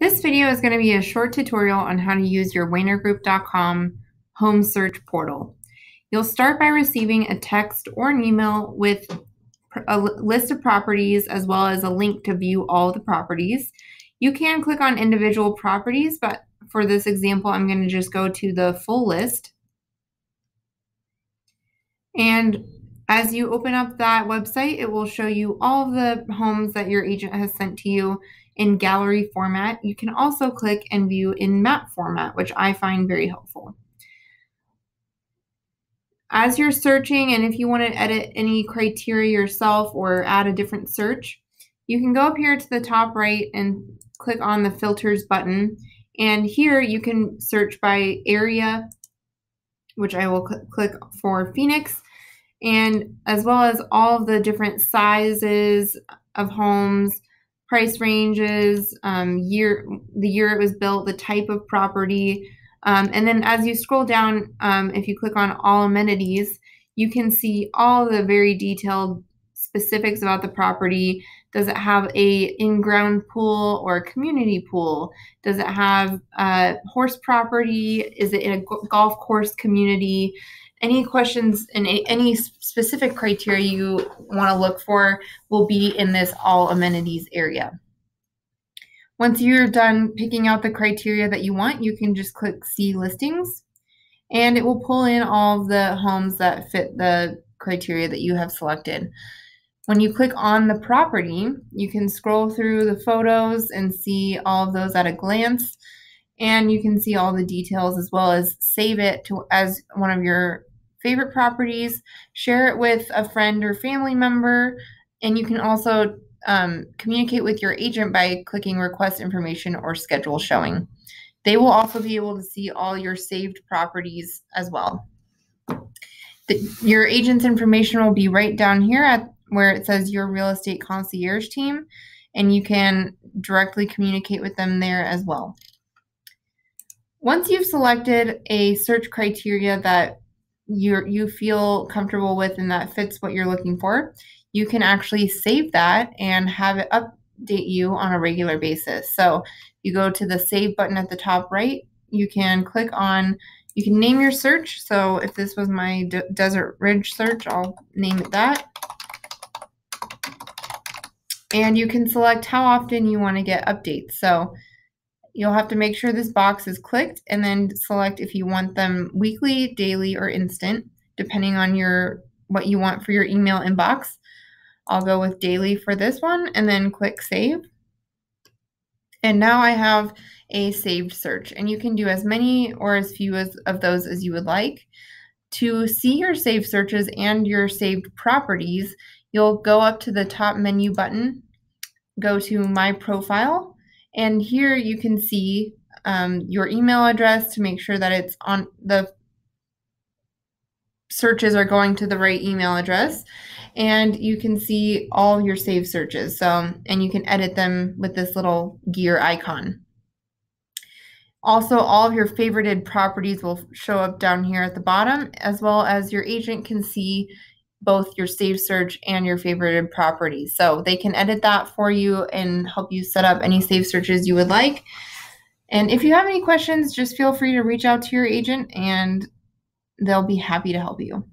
This video is going to be a short tutorial on how to use your WehnerGroup.com home search portal. You'll start by receiving a text or an email with a list of properties as well as a link to view all the properties. You can click on individual properties, but for this example, I'm going to just go to the full list. And as you open up that website, it will show you all of the homes that your agent has sent to you in gallery format. You can also click and view in map format, which I find very helpful. As you're searching, and if you want to edit any criteria yourself or add a different search, you can go up here to the top right and click on the filters button. And here you can search by area, which I will cl click for Phoenix, and as well as all the different sizes of homes, price ranges, um, year, the year it was built, the type of property. Um, and then as you scroll down, um, if you click on all amenities, you can see all the very detailed specifics about the property. Does it have a in-ground pool or a community pool? Does it have a horse property? Is it in a golf course community? any questions and any specific criteria you want to look for will be in this all amenities area. Once you're done picking out the criteria that you want, you can just click see listings and it will pull in all the homes that fit the criteria that you have selected. When you click on the property, you can scroll through the photos and see all of those at a glance and you can see all the details as well as save it to as one of your favorite properties, share it with a friend or family member, and you can also um, communicate with your agent by clicking request information or schedule showing. They will also be able to see all your saved properties as well. The, your agent's information will be right down here at where it says your real estate concierge team, and you can directly communicate with them there as well. Once you've selected a search criteria that you you feel comfortable with and that fits what you're looking for, you can actually save that and have it update you on a regular basis. So you go to the save button at the top right, you can click on you can name your search. So if this was my Desert Ridge search, I'll name it that. And you can select how often you want to get updates. So You'll have to make sure this box is clicked and then select if you want them weekly, daily, or instant, depending on your what you want for your email inbox. I'll go with daily for this one and then click save. And now I have a saved search and you can do as many or as few as, of those as you would like. To see your saved searches and your saved properties, you'll go up to the top menu button, go to my profile, and here you can see um, your email address to make sure that it's on the searches are going to the right email address. And you can see all your saved searches. So, and you can edit them with this little gear icon. Also, all of your favorited properties will show up down here at the bottom, as well as your agent can see both your saved search and your favorited properties. So they can edit that for you and help you set up any saved searches you would like. And if you have any questions, just feel free to reach out to your agent and they'll be happy to help you.